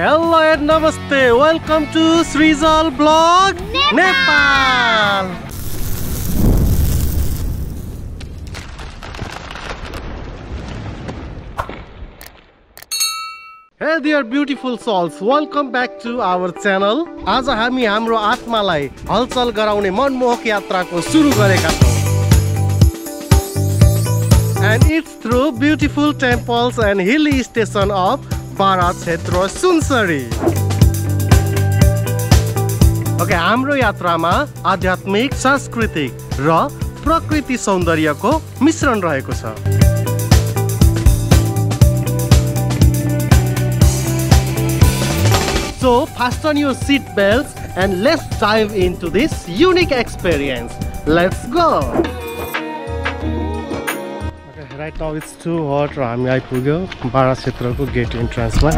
Hello and नमस्ते welcome to Srijal blog Nepal hey dear beautiful souls welcome back to our channel आज हामी हाम्रो आत्मालाई हलचल गराउने मनमोहक यात्राको सुरु गरेका छौँ। And it's through beautiful temples and hilly station of Barah Kshetra Sunsari okay हाम्रो यात्रामा आध्यात्मिक सांस्कृतिक र प्रकृति सौन्दर्यको मिश्रण रहेको छ So fasten your seat belts and let's dive into this unique experience. Let's go! Okay, right now it's too hot र हामी आइपुग्यो बारा क्षेत्रको गेट इन्ट्रान्समा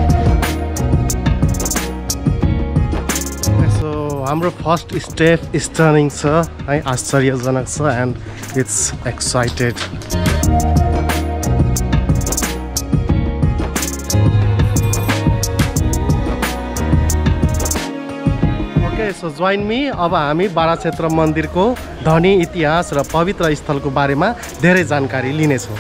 सो हाम्रो फर्स्ट स्टेप स्टर्निङ छ है आश्चर्यजनक छ and it's excited so me अब हामी बारा क्षेत्र मन्दिरको धनी इतिहास र पवित्र स्थलको बारेमा धेरै जानकारी लिनेछौँ।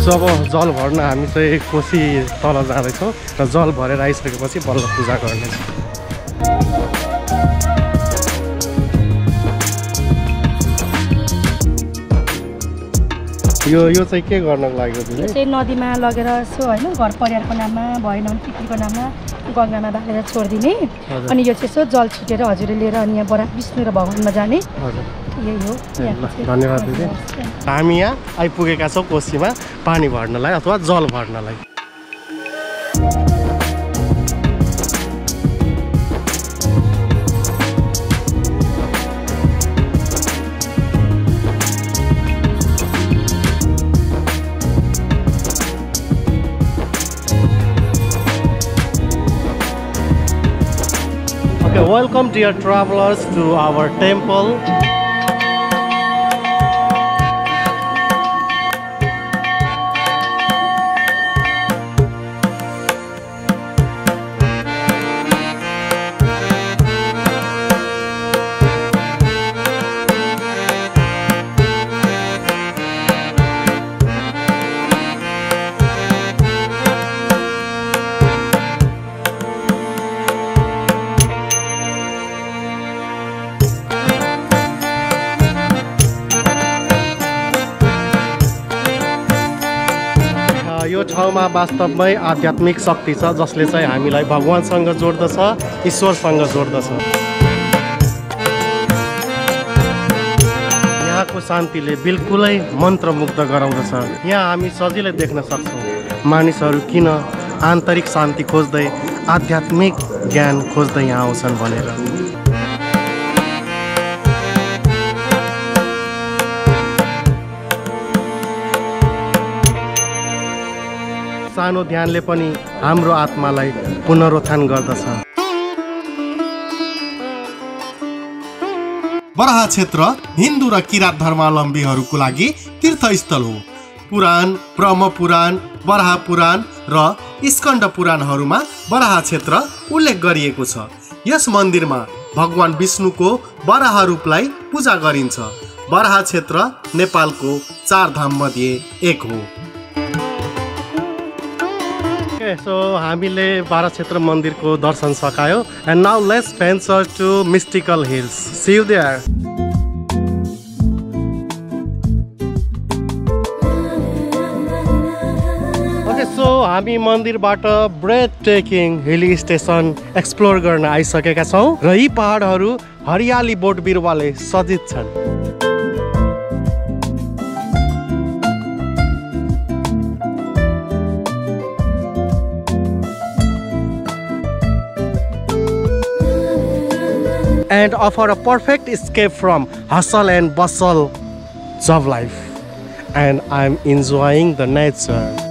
सो अब जल भर्न हामी चाहिँ कोसी तल जाँदैछौँ र जल भरेर आइसकेपछि बल्ल पूजा गर्नेछौँ। यो यो चाहिँ के गर्नको लागि यो? चाहिँ नदीमा लगेर यसो होइन घर परिवारको नाममा भएन भने पितृको नाममा गङ्गामा बालेर छोडिदिने। अनि यो चाहिँ यसो जल छिटेर हजुरले लिएर अनि यहाँ बरा विष्णु र भगवान्मा जाने यही हो। धन्यवाद दिदी। हामी यहाँ आइपुगेका छौँ कोसीमा पानी भर्नलाई अथवा जल भर्नलाई welcome dear travelers to our temple. यो ठाउँमा वास्तवमै आध्यात्मिक शक्ति छ जसले चाहिँ हामीलाई भगवान्सँग जोड्दछ ईश्वरसँग जोड्दछ। यहाँको शान्तिले बिल्कुलै मन्त्रमुग्ध गराउँदछ। यहाँ हामी सजिलै देख्न सक्छौँ मानिसहरू किन आन्तरिक शान्ति खोज्दै आध्यात्मिक ज्ञान खोज्दै यहाँ आउँछन् भनेर। सानो ध्यानले पनि हाम्रो आत्मालाई पुनरुत्थान गर्दछ। बराह क्षेत्र हिन्दू र किराँत धर्मावलम्बीहरूको लागि तीर्थस्थल हो। पुराण ब्रह्म पुराण बराह पुराण र स्कन्द पुराणहरूमा बराह क्षेत्र उल्लेख गरिएको छ। यस मन्दिरमा भगवान विष्णुको बराह रूपलाई पूजा गरिन्छ। बराह क्षेत्र नेपालको चार धाम मध्ये एक हो। सो हामीले बारा क्षेत्र मन्दिरको दर्शन सकायो। And now let's venture to mystical hills see you there so हामी मन्दिरबाट breathtaking hilly station explore गर्न आइसकेका छौँ। र यी पहाडहरू हरियाली बोट बिरुवाले सजित छन्। And offer a perfect escape from hustle and bustle of life. And I'm enjoying the nature.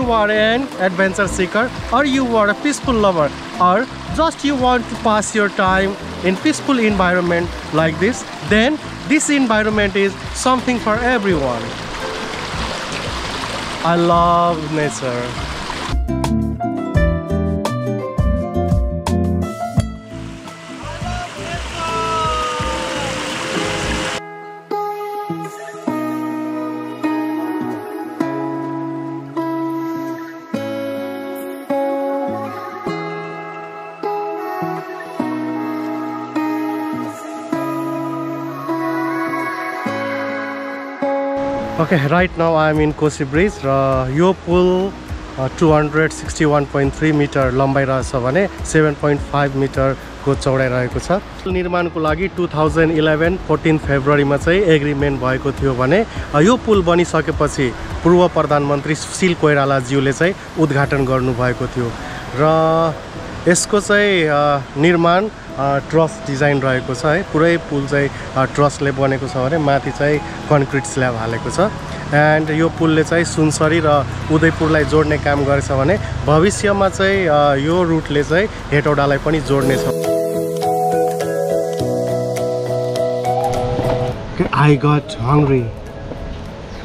You are an adventure seeker or you are a peaceful lover or just you want to pass your time in peaceful environment like this then this environment is something for everyone. I love nature okay right now I am in Koshi bridge र यो पुल two hundred sixty one point three metre लम्बाइ रहेछ भने seven point five मिटरको चौडाइ रहेको छ निर्माणको लागि टु थाउजन्ड इलेभेन फोर्टिन फेब्रुअरीमा चाहिँ एग्रिमेन्ट भएको थियो भने यो पुल बनिसकेपछि पूर्व प्रधानमन्त्री सुशील कोइरालाज्यूले चाहिँ उद्घाटन गर्नुभएको थियो र यसको चाहिँ निर्माण ट्रस डिजाइन रहेको छ है पुरै पुल चाहिँ ट्रसले बनेको छ भने माथि चाहिँ कन्क्रिट स्ल्याब हालेको छ एन्ड यो पुलले चाहिँ सुनसरी र उदयपुरलाई जोड्ने काम गरेछ भने भविष्यमा चाहिँ यो रुटले चाहिँ हेटौडालाई पनि जोड्नेछ I got hungry.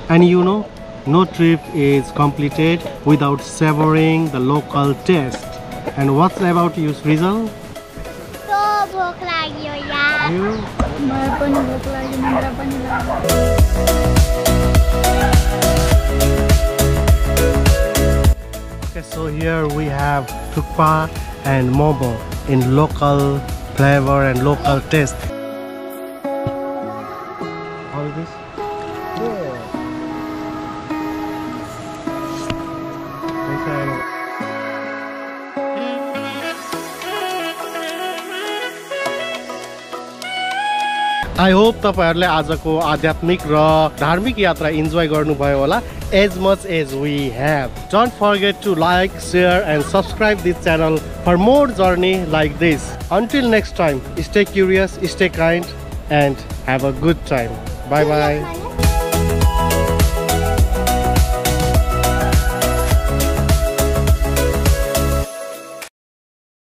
And you know, no trip is completed without savoring the local taste. And what's about you, Srizal? So Okay, so here we have tukpa and momo in local flavor and local taste. I hope तपाईँहरूले आजको आध्यात्मिक र धार्मिक यात्रा enjoy गर्नुभयो होला। As much as we have don't forget to like share and subscribe this channel for more journey like this until next time stay curious stay kind and have a good time bye bye